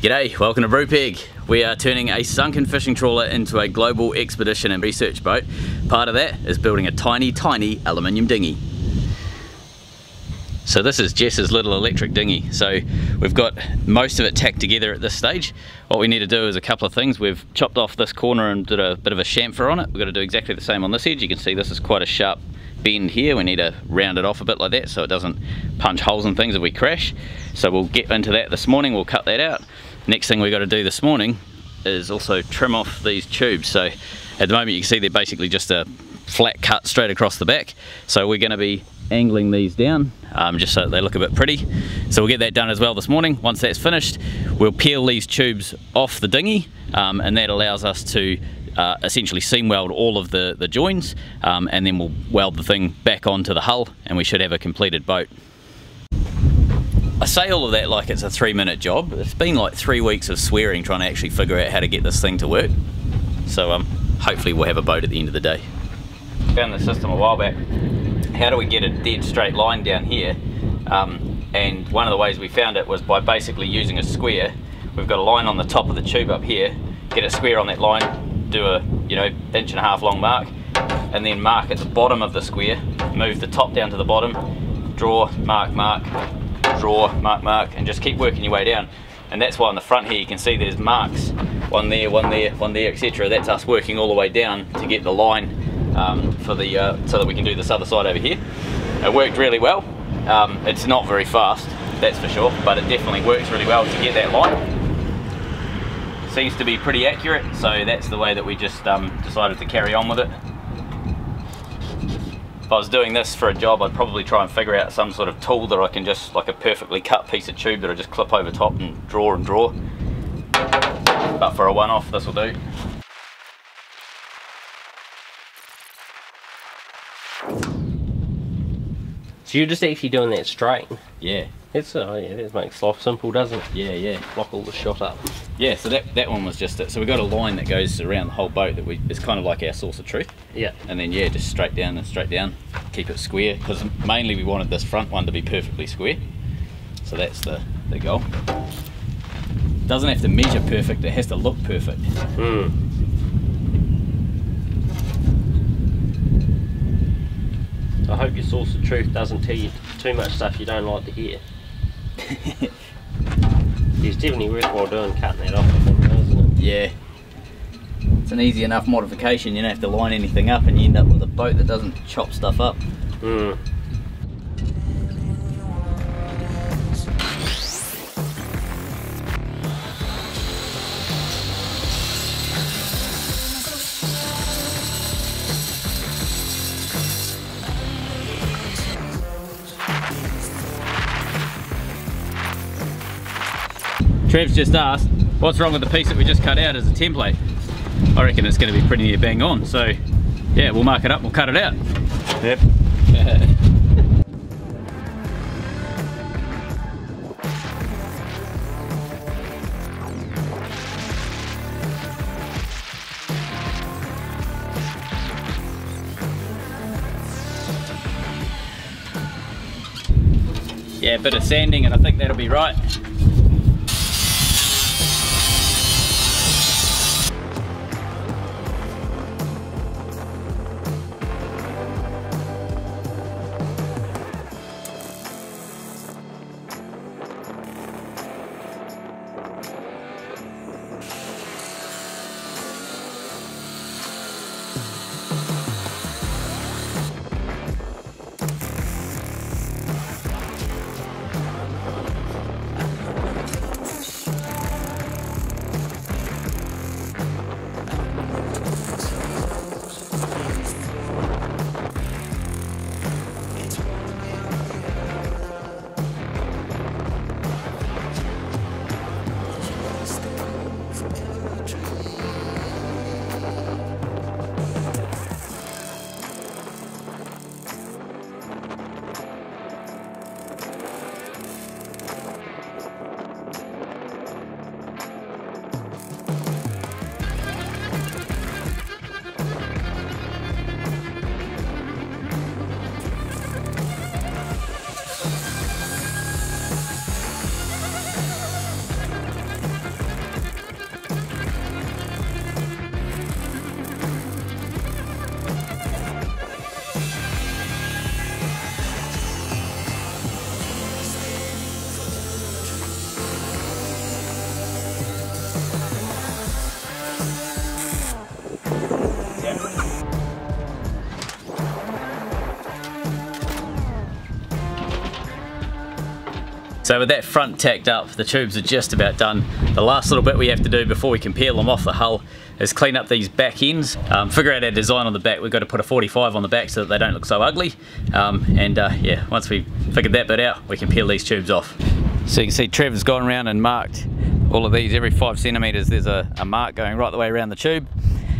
G'day, welcome to Brupeg. We are turning a sunken fishing trawler into a global expedition and research boat. Part of that is building a tiny, tiny aluminium dinghy. So this is Jess's little electric dinghy. So we've got most of it tacked together at this stage. What we need to do is a couple of things. We've chopped off this corner and did a bit of a chamfer on it. We've got to do exactly the same on this edge. You can see this is quite a sharp bend here. We need to round it off a bit like that so it doesn't punch holes and things if we crash. So we'll get into that this morning. We'll cut that out. Next thing we've got to do this morning is also trim off these tubes. So at the moment you can see they're basically just a flat cut straight across the back. So we're going to be angling these down um, just so they look a bit pretty. So we'll get that done as well this morning. Once that's finished, we'll peel these tubes off the dinghy um, and that allows us to uh, essentially seam weld all of the, the joins um, and then we'll weld the thing back onto the hull and we should have a completed boat. I say all of that like it's a three minute job. It's been like three weeks of swearing trying to actually figure out how to get this thing to work. So um, hopefully we'll have a boat at the end of the day. Found the system a while back. How do we get a dead straight line down here? Um, and one of the ways we found it was by basically using a square. We've got a line on the top of the tube up here, get a square on that line, do a you know inch and a half long mark, and then mark at the bottom of the square, move the top down to the bottom, draw, mark, mark, draw, mark, mark, and just keep working your way down. And that's why on the front here you can see there's marks, one there, one there, one there, etc. That's us working all the way down to get the line um, for the uh, so that we can do this other side over here. It worked really well. Um, it's not very fast, that's for sure, but it definitely works really well to get that line. Seems to be pretty accurate, so that's the way that we just um, decided to carry on with it. If I was doing this for a job, I'd probably try and figure out some sort of tool that I can just, like a perfectly cut piece of tube that I just clip over top and draw and draw. But for a one-off, this will do. So you're just actually doing that straight? Yeah. It's oh yeah, that makes life simple, doesn't it? Yeah, yeah. Block all the shot up. Yeah, so that, that one was just it. So we got a line that goes around the whole boat that we, it's kind of like our source of truth. Yeah. And then yeah, just straight down and straight down. Keep it square, because mainly we wanted this front one to be perfectly square. So that's the, the goal. Doesn't have to measure perfect, it has to look perfect. Hmm. I hope your source of truth doesn't tell you too much stuff you don't like to hear. it's definitely worthwhile doing cutting that off, I think, isn't it? Yeah. It's an easy enough modification, you don't have to line anything up and you end up with a boat that doesn't chop stuff up. Hmm. Trev's just asked, what's wrong with the piece that we just cut out as a template? I reckon it's going to be pretty near bang on, so yeah, we'll mark it up, we'll cut it out. Yep. Yeah, a bit of sanding and I think that'll be right. So with that front tacked up, the tubes are just about done. The last little bit we have to do before we can peel them off the hull is clean up these back ends, um, figure out our design on the back. We've got to put a 45 on the back so that they don't look so ugly. Um, and uh, yeah, once we've figured that bit out, we can peel these tubes off. So you can see Trevor's gone around and marked all of these. Every five centimeters, there's a, a mark going right the way around the tube.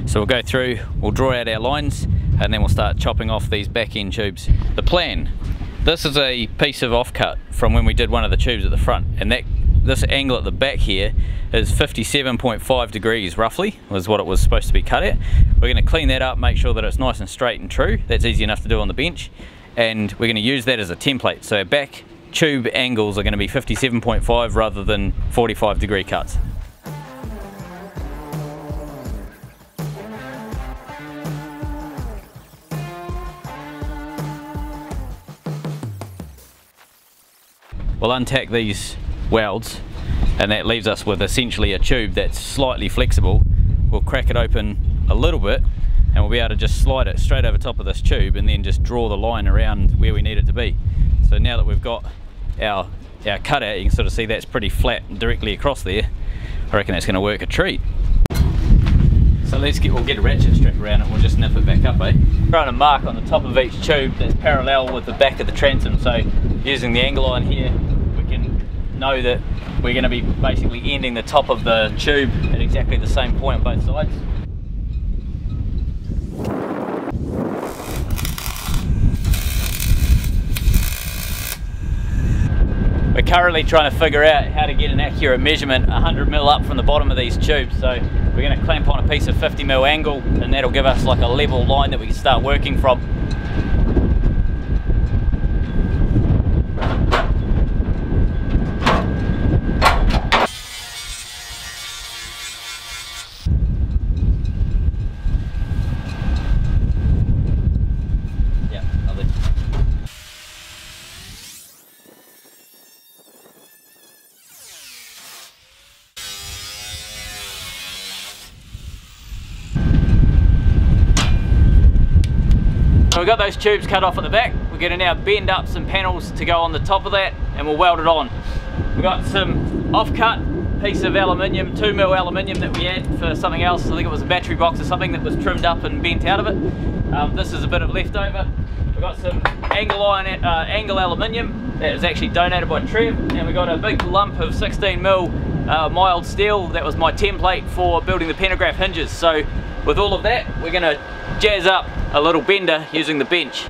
So we'll go through, we'll draw out our lines, and then we'll start chopping off these back end tubes. The plan, this is a piece of offcut from when we did one of the tubes at the front, and that this angle at the back here is 57.5 degrees roughly was what it was supposed to be cut at. We're going to clean that up make sure that it's nice and straight and true. That's easy enough to do on the bench and we're going to use that as a template. So our back tube angles are going to be 57.5 rather than 45 degree cuts We'll untack these welds and that leaves us with essentially a tube that's slightly flexible. We'll crack it open a little bit and we'll be able to just slide it straight over top of this tube and then just draw the line around where we need it to be. So now that we've got our, our cutout, you can sort of see that's pretty flat directly across there. I reckon that's going to work a treat. So let's get, we'll get a ratchet strap around it we'll just nip it back up, eh? Throwing a mark on the top of each tube that's parallel with the back of the transom. So using the angle line here, know that we're going to be basically ending the top of the tube at exactly the same point on both sides. We're currently trying to figure out how to get an accurate measurement 100 mil up from the bottom of these tubes. So we're going to clamp on a piece of 50 mil angle and that'll give us like a level line that we can start working from. So we've got those tubes cut off at the back. We're going to now bend up some panels to go on the top of that and we'll weld it on. We've got some off-cut piece of aluminium, 2 mil aluminium that we had for something else. I think it was a battery box or something that was trimmed up and bent out of it. Um, this is a bit of leftover. We've got some angle iron, uh, angle aluminium that was actually donated by Trev and we've got a big lump of 16 mil uh, mild steel that was my template for building the pantograph hinges. So with all of that, we're going to jazz up a little bender using the bench.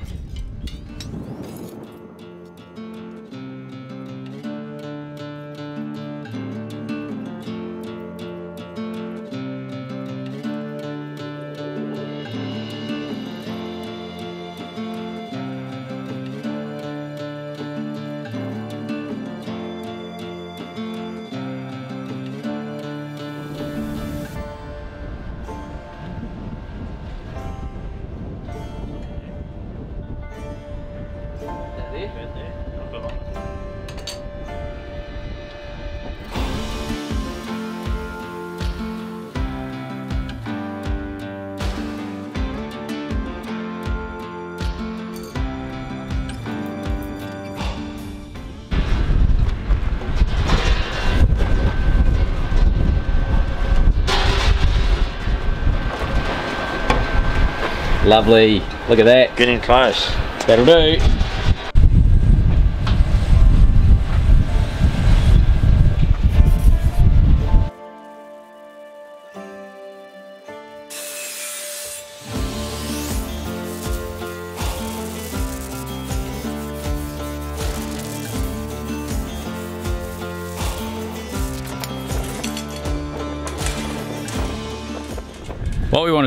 Lovely. Look at that. Getting close. That'll do.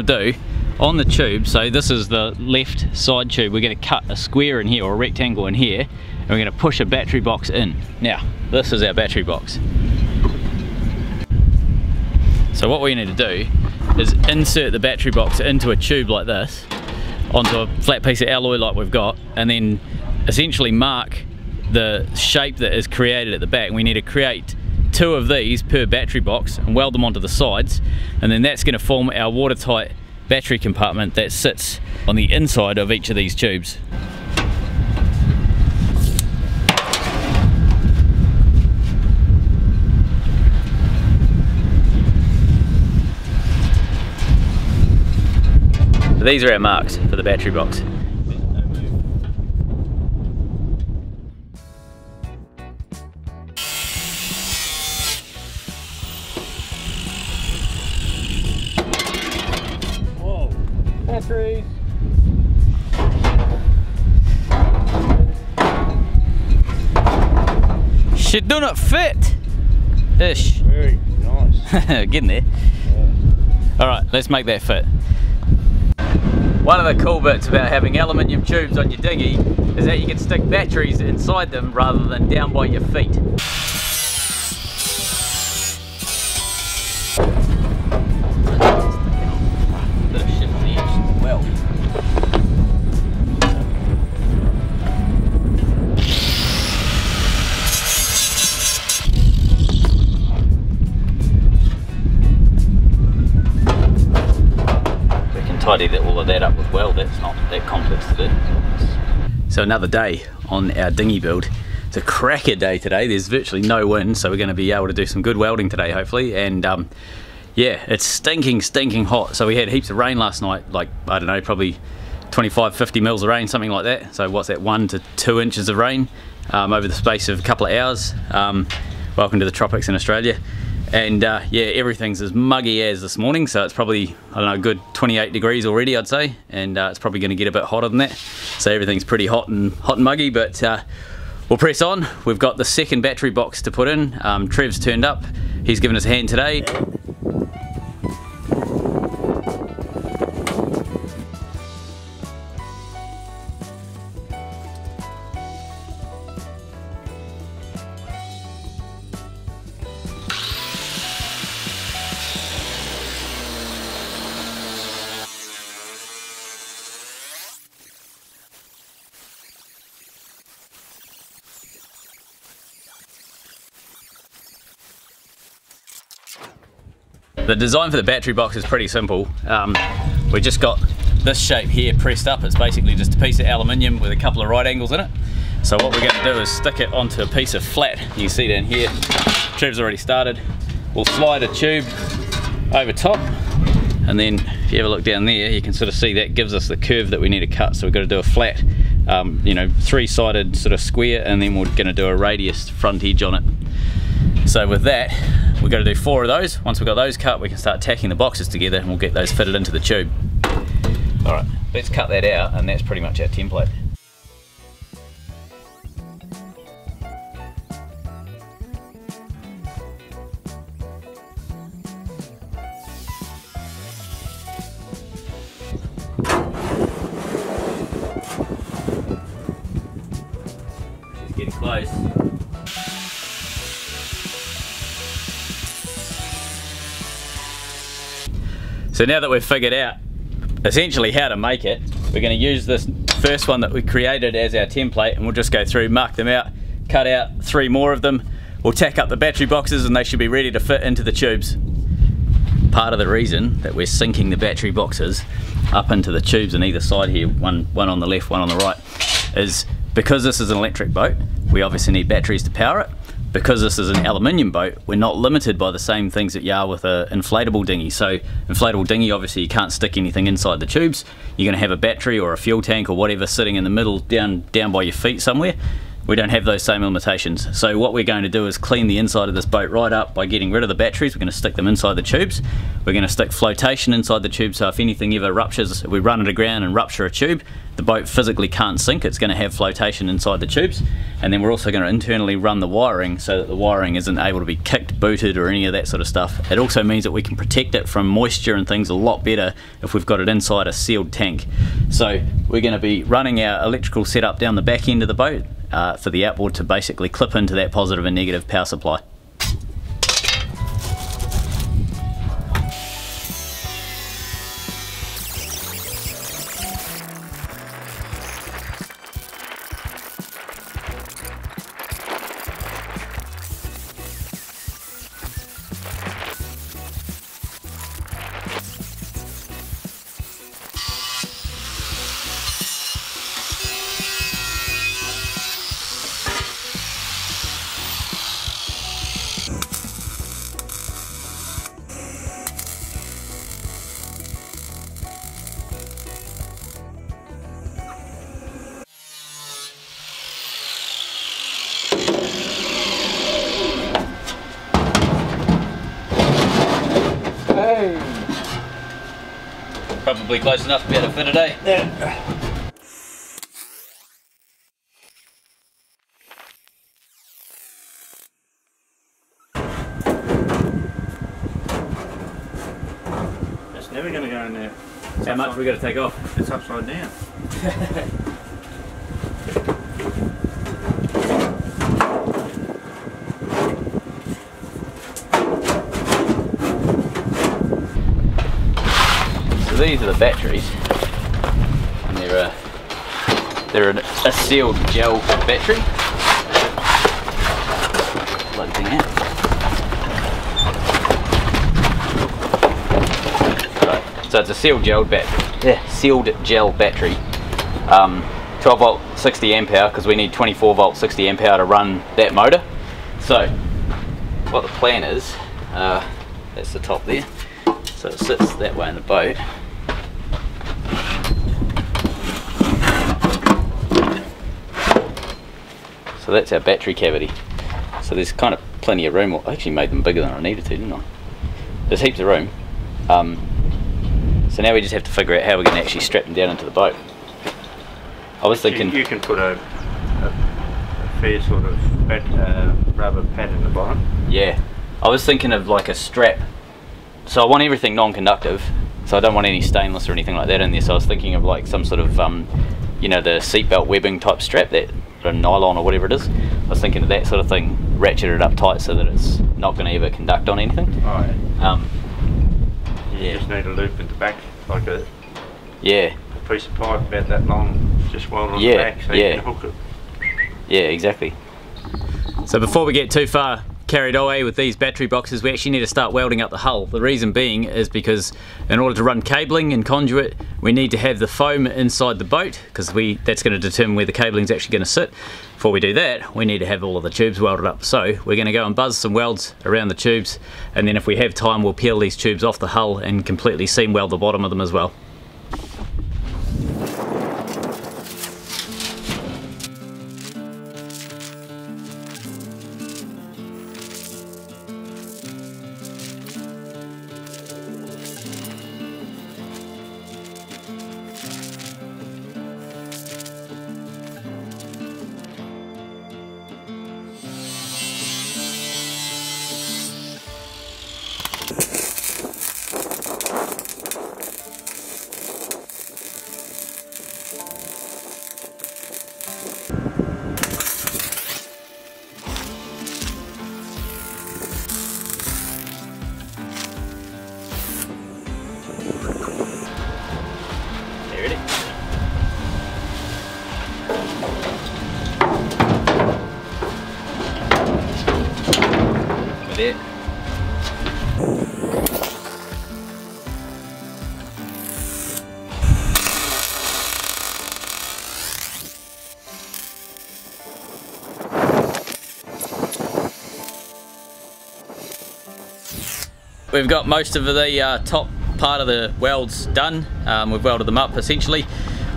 To do on the tube, so this is the left side tube, we're going to cut a square in here or a rectangle in here and we're going to push a battery box in. Now, this is our battery box. So what we need to do is insert the battery box into a tube like this onto a flat piece of alloy like we've got and then essentially mark the shape that is created at the back. We need to create two of these per battery box and weld them onto the sides and then that's going to form our watertight battery compartment that sits on the inside of each of these tubes. These are our marks for the battery box. Should do not fit. Ish. Very nice. Getting there. All right, let's make that fit. One of the cool bits about having aluminium tubes on your dinghy is that you can stick batteries inside them rather than down by your feet. That, up with weld. That's not that complex. So another day on our dinghy build. It's a cracker day today. There's virtually no wind, so we're going to be able to do some good welding today, hopefully. And um, yeah, it's stinking, stinking hot. So we had heaps of rain last night, like I don't know, probably 25, 50 mils of rain, something like that. So what's that, one to two inches of rain um, over the space of a couple of hours. Um, welcome to the tropics in Australia. And uh, yeah, everything's as muggy as this morning, so it's probably, I don't know, good 28 degrees already, I'd say. And uh, it's probably going to get a bit hotter than that. So everything's pretty hot and hot and muggy, but uh, we'll press on. We've got the second battery box to put in. Um, Trev's turned up. He's given us a hand today. The design for the battery box is pretty simple. Um, we just got this shape here pressed up. It's basically just a piece of aluminium with a couple of right angles in it. So what we're going to do is stick it onto a piece of flat. You see down here, tube's already started. We'll slide a tube over top and then if you have a look down there you can sort of see that gives us the curve that we need to cut so we've got to do a flat um, you know three-sided sort of square and then we're going to do a radius front edge on it so with that we've got to do four of those. Once we've got those cut we can start tacking the boxes together and we'll get those fitted into the tube. All right. Let's cut that out and that's pretty much our template So now that we've figured out essentially how to make it, we're going to use this first one that we created as our template and we'll just go through, mark them out, cut out three more of them. We'll tack up the battery boxes and they should be ready to fit into the tubes. Part of the reason that we're sinking the battery boxes up into the tubes on either side here, one, one on the left, one on the right, is because this is an electric boat, we obviously need batteries to power it. Because this is an aluminium boat, we're not limited by the same things that you are with an inflatable dinghy. So inflatable dinghy, obviously you can't stick anything inside the tubes. You're gonna have a battery or a fuel tank or whatever sitting in the middle down, down by your feet somewhere. We don't have those same limitations. So what we're going to do is clean the inside of this boat right up by getting rid of the batteries. We're going to stick them inside the tubes. We're going to stick flotation inside the tube so if anything ever ruptures, we run it aground and rupture a tube, the boat physically can't sink. It's going to have flotation inside the tubes. And then we're also going to internally run the wiring so that the wiring isn't able to be kicked, booted or any of that sort of stuff. It also means that we can protect it from moisture and things a lot better if we've got it inside a sealed tank. So we're going to be running our electrical setup down the back end of the boat uh, for the outboard to basically clip into that positive and negative power supply. Probably close enough to be able to fit it, eh? Yeah. It's never going to go in there. How much we got to take off? It's upside down. So these are the batteries, and they're a they're an, a sealed gel battery. Thing out. Right, So it's a sealed gel battery. Yeah, sealed gel battery. Um, 12 volt, 60 amp hour because we need 24 volt, 60 amp hour to run that motor. So what the plan is, uh, that's the top there. So it sits that way in the boat. So that's our battery cavity. So there's kind of plenty of room. I actually made them bigger than I needed to, didn't I? There's heaps of room. Um, so now we just have to figure out how we're going to actually strap them down into the boat. I was You, thinking, you can put a, a, a fair sort of bat, uh, rubber pad in the bottom. yeah, I was thinking of like a strap. So I want everything non-conductive. So I don't want any stainless or anything like that in there. So I was thinking of like some sort of, um, you know, the seatbelt webbing type strap that or nylon or whatever it is. I was thinking of that sort of thing, ratcheted up tight so that it's not going to ever conduct on anything. Oh, yeah. Um, You just need a loop at the back, like a, yeah, a piece of pipe about that long, just weld on Yeah, the back so yeah. you can hook it. Yeah, exactly. So before we get too far carried away with these battery boxes, we actually need to start welding up the hull. The reason being is because in order to run cabling and conduit, we need to have the foam inside the boat because we that's going to determine where the cabling is actually going to sit. Before we do that, we need to have all of the tubes welded up. So we're going to go and buzz some welds around the tubes, and then if we have time, we'll peel these tubes off the hull and completely seam weld the bottom of them as well. With it. We've got most of the uh, top part of the welds done. Um, we've welded them up essentially.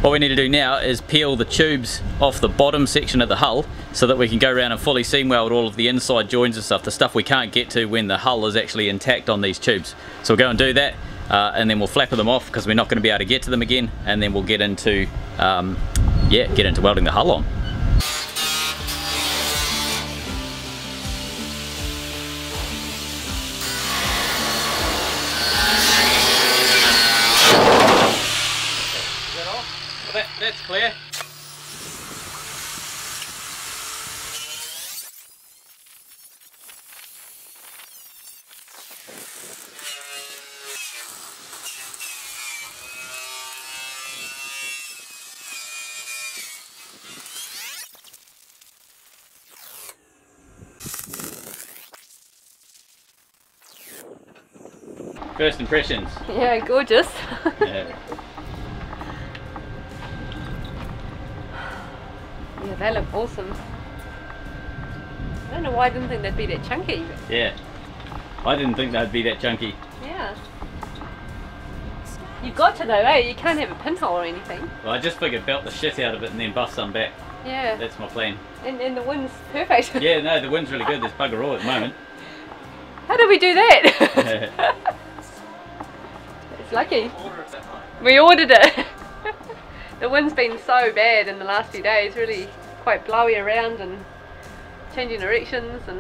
What we need to do now is peel the tubes off the bottom section of the hull so that we can go around and fully seam weld all of the inside joins and stuff, the stuff we can't get to when the hull is actually intact on these tubes. So we'll go and do that uh, and then we'll flapper them off because we're not going to be able to get to them again and then we'll get into, um, yeah, get into welding the hull on. That, that's clear. First impressions. Yeah, gorgeous. Yeah. yeah, they look awesome. I don't know why I didn't think they'd be that chunky. Yeah. I didn't think they'd be that chunky. Yeah. You've got to though, eh? You can't have a pinhole or anything. Well, I just figured belt the shit out of it and then bust some back. Yeah. That's my plan. And, and the wind's perfect. Yeah, no, the wind's really good. There's bugger all at the moment. How did we do that? lucky. We ordered it. the wind's been so bad in the last few days, really quite blowy around and changing directions and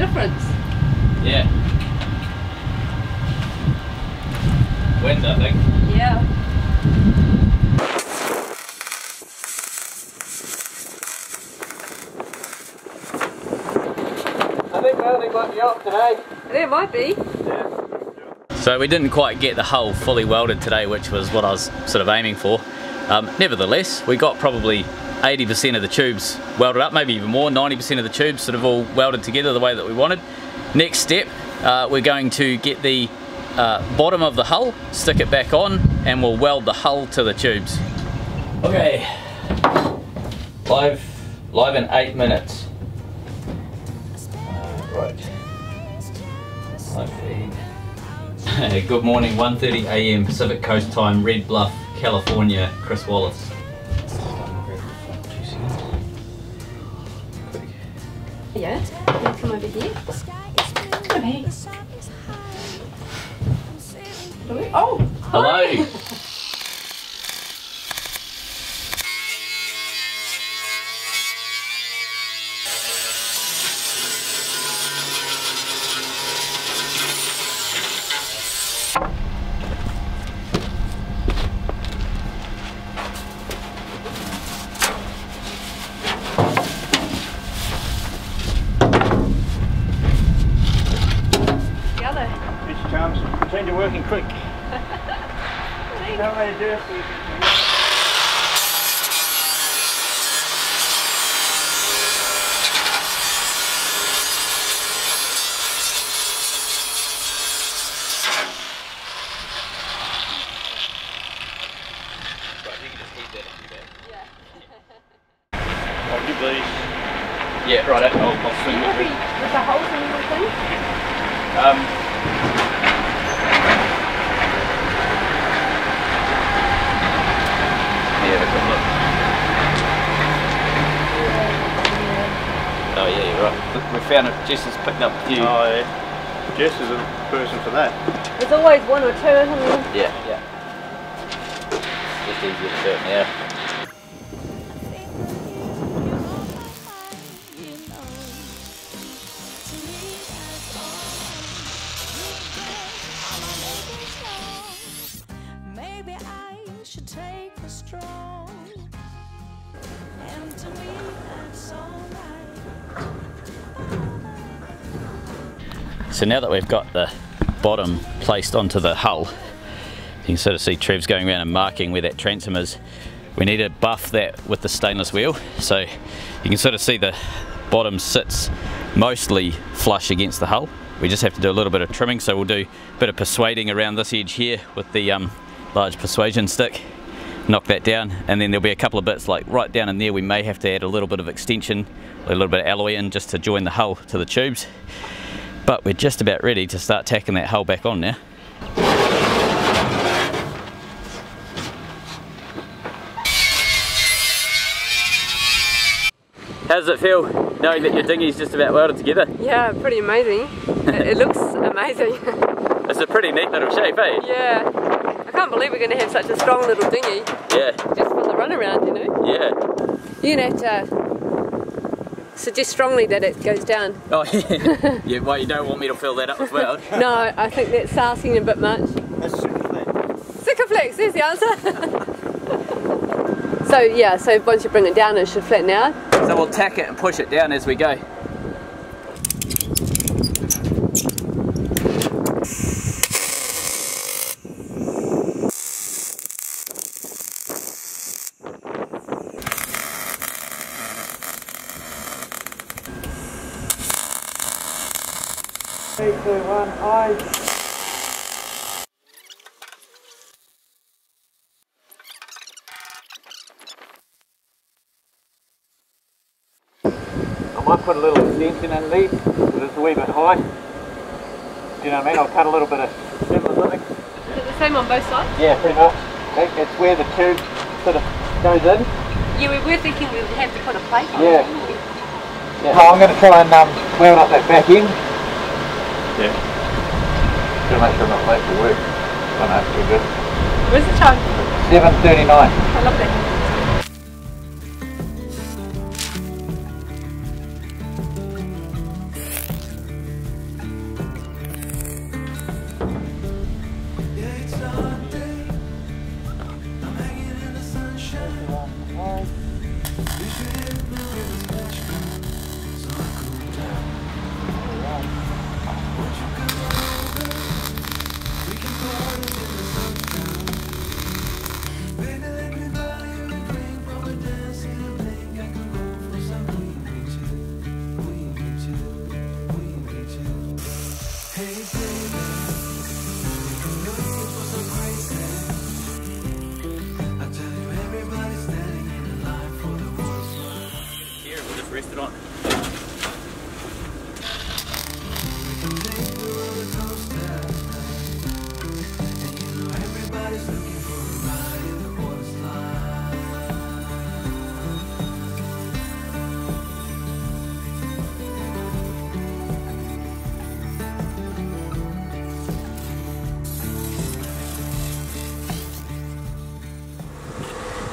difference. Yeah. Wind, I think. Yeah. I think welding might be off today. There might be. So we didn't quite get the hull fully welded today, which was what I was sort of aiming for. Um, nevertheless, we got probably 80% of the tubes welded up, maybe even more, 90% of the tubes sort of all welded together the way that we wanted. Next step, uh, we're going to get the uh, bottom of the hull, stick it back on, and we'll weld the hull to the tubes. Okay, live, live in eight minutes. Uh, right. Live feed. Good morning, 1.30 a.m. Pacific Coast Time, Red Bluff, California, Chris Wallace. Let's over here. Come here. Oh. Hello! I'll give these. Yeah, right, I'll, I'll swing With it. with the holes in the thing? Um, yeah, have a look. Oh yeah, you're right. We found it, Jess has picked up a few. Oh, yeah. Jess is the person for that. There's always one or two, isn't there? Yeah, yeah. Easier to. So now that we've got the bottom placed onto the hull, you can sort of see Trev's going around and marking where that transom is. We need to buff that with the stainless wheel. So you can sort of see the bottom sits mostly flush against the hull. We just have to do a little bit of trimming, so we'll do a bit of persuading around this edge here with the um, large persuasion stick. Knock that down, and then there'll be a couple of bits like right down in there. We may have to add a little bit of extension, a little bit of alloy in just to join the hull to the tubes. But we're just about ready to start tacking that hull back on now. Does it feel knowing that your dinghy's just about welded together? Yeah, pretty amazing. it, it looks amazing. It's a pretty neat little shape, eh? yeah. I can't believe we're going to have such a strong little dinghy Yeah, just for the runaround, you know? yeah. You're gonna have to suggest strongly that it goes down. Oh yeah. yeah, well you don't want me to fill that up as well. No, I think that's asking a bit much. That's super flat. Sikaflex, there's the answer. So yeah, so once you bring it down, it should flatten out. So we'll tack it and push it down as we go. I might put a little extension in there, because it's a wee bit high. Do you know what I mean? I'll cut a little bit of stem or something. Is it the same on both sides? Yeah, pretty much. Okay, It's where the tube sort of goes in. Yeah, we were thinking we would have to put a plate on Yeah. it. Yeah. Oh, I'm going to try and um, weld up that back end. Yeah. Gotta make sure I'm not late for work. I know, we're good. Where's the time? 7.39. I love that.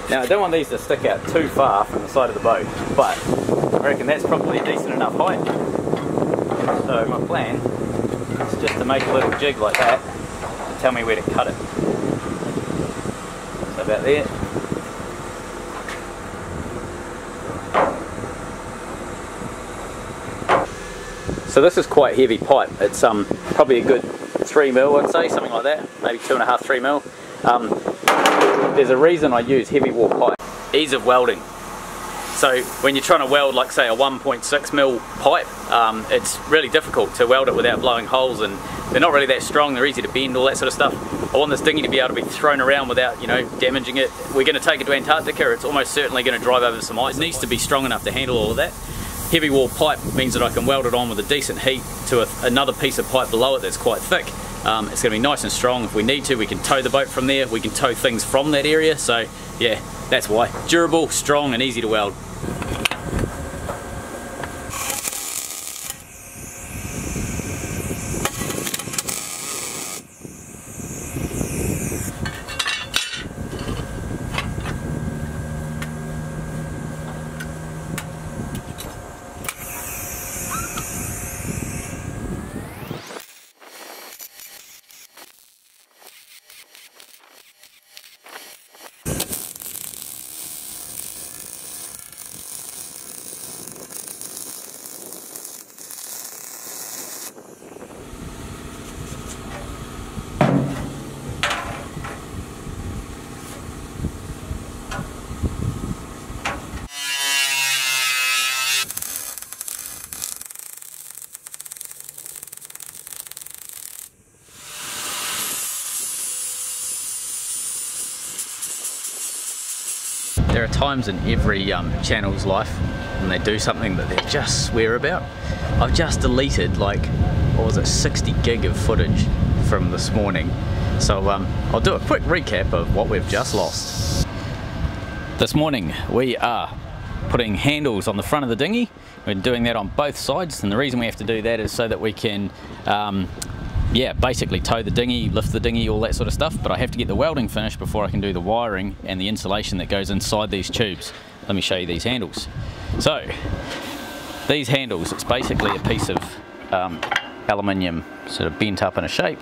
Now I don't want these to stick out too far from the side of the boat, but reckon that's probably a decent enough height. So my plan is just to make a little jig like that and tell me where to cut it. So about there. So this is quite heavy pipe. It's um probably a good three mil, I'd say, something like that, maybe two and a half, three mil. Um, there's a reason I use heavy wall pipe. Ease of welding. So when you're trying to weld like say a 1.6 mil pipe, um, it's really difficult to weld it without blowing holes and they're not really that strong, they're easy to bend, all that sort of stuff. I want this dinghy to be able to be thrown around without, you know, damaging it. We're going to take it to Antarctica, it's almost certainly going to drive over some ice. It needs to be strong enough to handle all of that. Heavy wall pipe means that I can weld it on with a decent heat to a, another piece of pipe below it that's quite thick. Um, it's going to be nice and strong. If we need to, we can tow the boat from there. We can tow things from that area. So yeah, that's why. Durable, strong and easy to weld. There are times in every um, channel's life when they do something that they just swear about. I've just deleted like, what was it, 60 gig of footage from this morning. So um, I'll do a quick recap of what we've just lost. This morning we are putting handles on the front of the dinghy. We're doing that on both sides and the reason we have to do that is so that we can um, yeah, basically tow the dinghy, lift the dinghy, all that sort of stuff, but I have to get the welding finished before I can do the wiring and the insulation that goes inside these tubes. let me show you these handles. So, these handles, it's basically a piece of um, aluminium sort of bent up in a shape,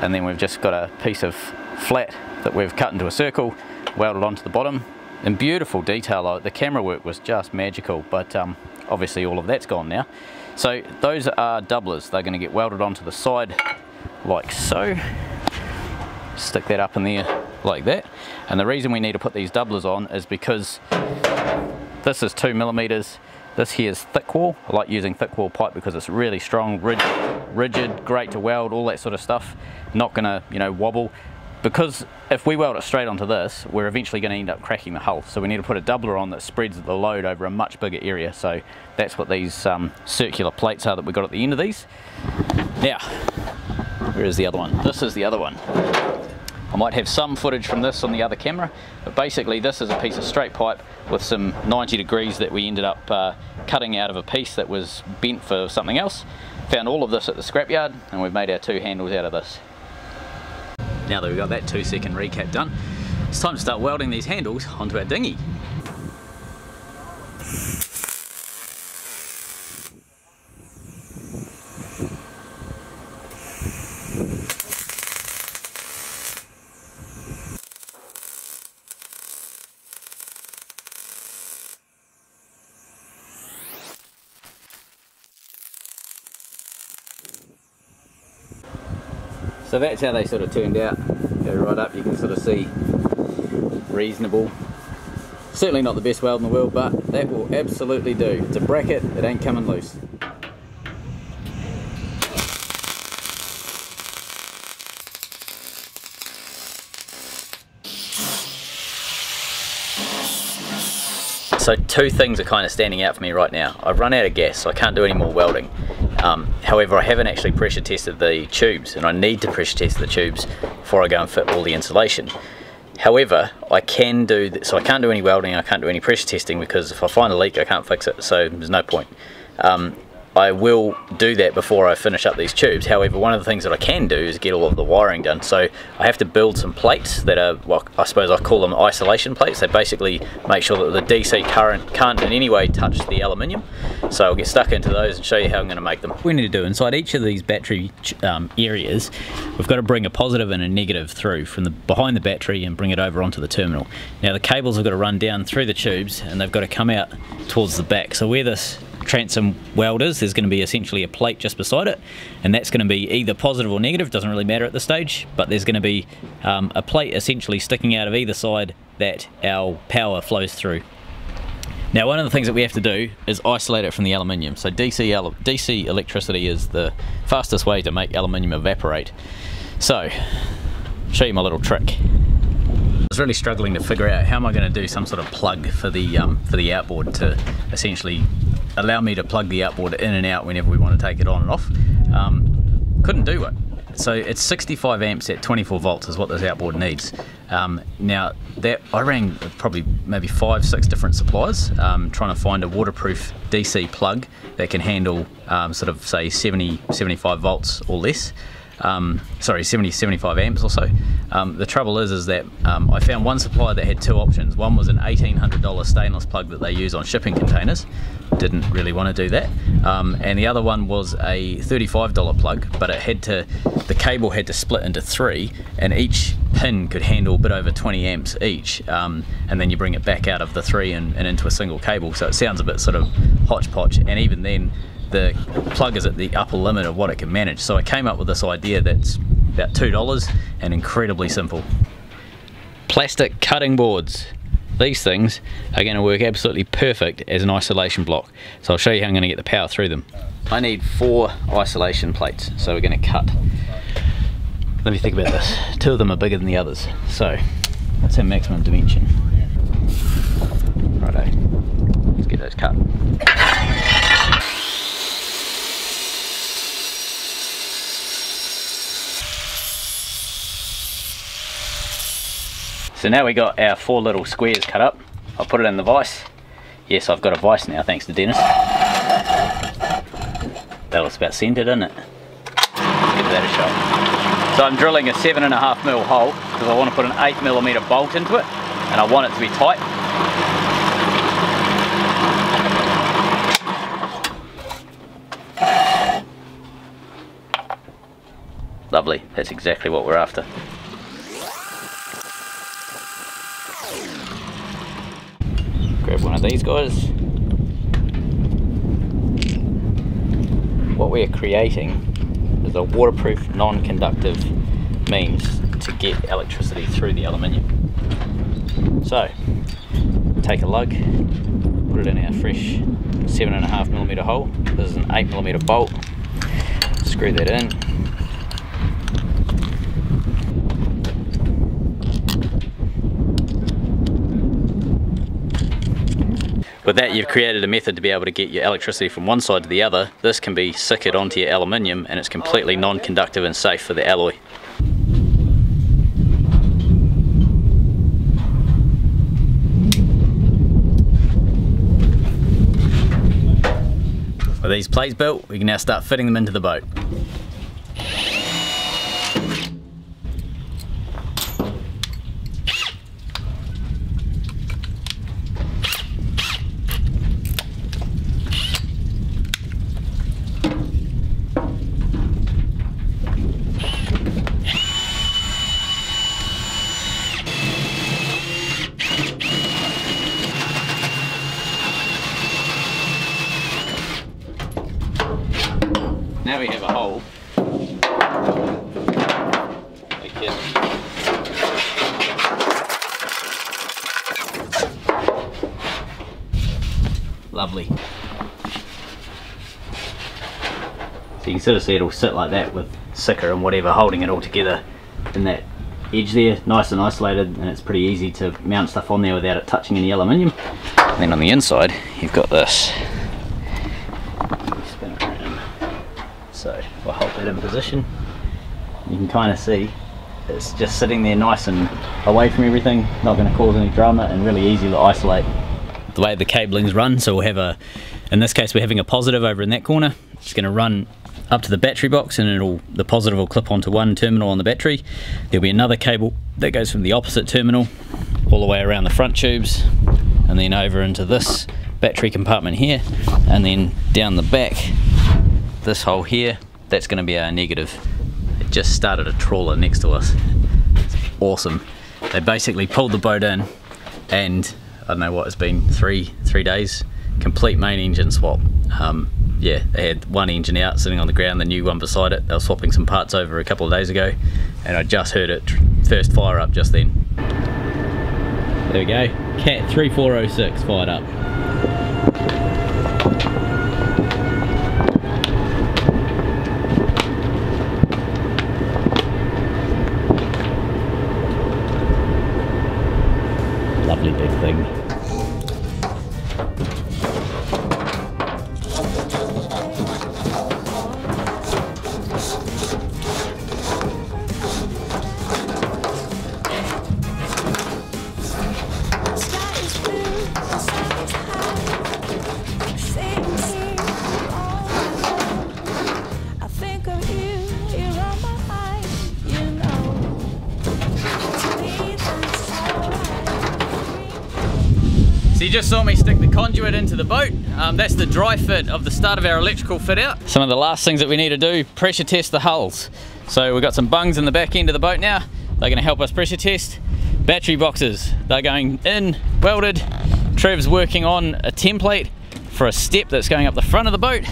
and then we've just got a piece of flat that we've cut into a circle, welded onto the bottom, in beautiful detail. The camera work was just magical, but um, obviously all of that's gone now. So those are doublers. They're going to get welded onto the side like so. Stick that up in there like that. And the reason we need to put these doublers on is because this is two millimeters. This here is thick wall. I like using thick wall pipe because it's really strong, rigid, rigid, great to weld, all that sort of stuff. Not gonna, you know, wobble. Because if we weld it straight onto this, we're eventually going to end up cracking the hull. So we need to put a doubler on that spreads the load over a much bigger area. So that's what these um, circular plates are that we got at the end of these. Now, where is the other one? This is the other one. I might have some footage from this on the other camera, but basically this is a piece of straight pipe with some 90 degrees that we ended up uh, cutting out of a piece that was bent for something else. Found all of this at the scrapyard and we've made our two handles out of this. Now that we've got that two second recap done, it's time to start welding these handles onto our dinghy. So that's how they sort of turned out. Go right up, you can sort of see reasonable. Certainly not the best weld in the world, but that will absolutely do. It's a bracket, it ain't coming loose. So two things are kind of standing out for me right now. I've run out of gas, so I can't do any more welding. Um, however, I haven't actually pressure tested the tubes and I need to pressure test the tubes before I go and fit all the insulation. However, I can do, so I can't do any welding, I can't do any pressure testing because if I find a leak I can't fix it, so there's no point. Um, I will do that before I finish up these tubes. However, one of the things that I can do is get all of the wiring done. So I have to build some plates that are, well, I suppose I call them isolation plates. They basically make sure that the DC current can't in any way touch the aluminium. So I'll get stuck into those and show you how I'm going to make them. We need to do inside each of these battery um, areas, we've got to bring a positive and a negative through from the behind the battery and bring it over onto the terminal. Now the cables have got to run down through the tubes and they've got to come out towards the back. So where this transom welders, there's going to be essentially a plate just beside it, and that's going to be either positive or negative, doesn't really matter at this stage, but there's going to be um, a plate essentially sticking out of either side that our power flows through. Now one of the things that we have to do is isolate it from the aluminium. So DC, DC electricity is the fastest way to make aluminium evaporate. So, show you my little trick. I was really struggling to figure out how am I going to do some sort of plug for the um, for the outboard to essentially allow me to plug the outboard in and out whenever we want to take it on and off. Um, couldn't do it. So it's 65 amps at 24 volts is what this outboard needs. Um, now that I rang probably maybe five, six different suppliers um, trying to find a waterproof DC plug that can handle um, sort of say 70, 75 volts or less um, sorry, 70, 75 amps or so. Um, the trouble is, is that um, I found one supplier that had two options. One was an $1,800 stainless plug that they use on shipping containers. Didn't really want to do that. Um, and the other one was a $35 plug, but it had to, the cable had to split into three, and each pin could handle a bit over 20 amps each. Um, and then you bring it back out of the three and, and into a single cable. So it sounds a bit sort of hodgepodge. And even then, the plug is at the upper limit of what it can manage. So I came up with this idea that's about $2 and incredibly simple. Plastic cutting boards. These things are going to work absolutely perfect as an isolation block. So I'll show you how I'm going to get the power through them. I need four isolation plates. So we're going to cut, let me think about this. Two of them are bigger than the others. So that's our maximum dimension. Righto, let's get those cut. So now we got our four little squares cut up. I'll put it in the vise. Yes, I've got a vise now, thanks to Dennis. That was about centered, isn't it? Give that a shot. So I'm drilling a seven and a half mil hole because I want to put an eight millimeter bolt into it and I want it to be tight. Lovely, that's exactly what we're after. These guys. What we're creating is a waterproof, non-conductive means to get electricity through the aluminium. So, take a lug, put it in our fresh seven and a half millimeter hole. This is an eight millimeter bolt. Screw that in. With that you've created a method to be able to get your electricity from one side to the other. This can be Sika'd onto your aluminium and it's completely non-conductive and safe for the alloy. With these plates built, we can now start fitting them into the boat. So you can sort of see it'll sit like that with Sika and whatever holding it all together in that edge there, nice and isolated and it's pretty easy to mount stuff on there without it touching any aluminium. And then on the inside you've got this. Spin it around. So we'll hold that in position. You can kind of see it's just sitting there nice and away from everything, not going to cause any drama and really easy to isolate. The way the cabling's run, so we'll have a, in this case we're having a positive over in that corner. It's going to run up to the battery box and it'll the positive will clip onto one terminal on the battery. There'll be another cable that goes from the opposite terminal all the way around the front tubes and then over into this battery compartment here and then down the back this hole here that's going to be our negative. It just started a trawler next to us. Awesome. They basically pulled the boat in and I don't know what it's been three three days complete main engine swap. Um, yeah they had one engine out sitting on the ground the new one beside it. They were swapping some parts over a couple of days ago and I just heard it first fire up just then. There we go. Cat 3406 fired up saw me stick the conduit into the boat. Um, that's the dry fit of the start of our electrical fit out. Some of the last things that we need to do, pressure test the hulls. So we've got some bungs in the back end of the boat now. They're gonna help us pressure test. Battery boxes, they're going in, welded. Trev's working on a template for a step that's going up the front of the boat.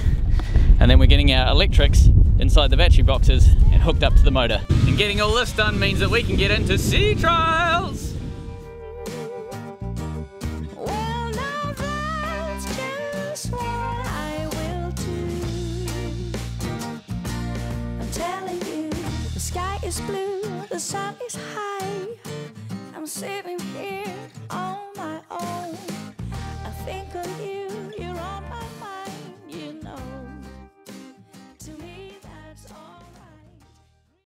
And then we're getting our electrics inside the battery boxes and hooked up to the motor. And getting all this done means that we can get into sea trials.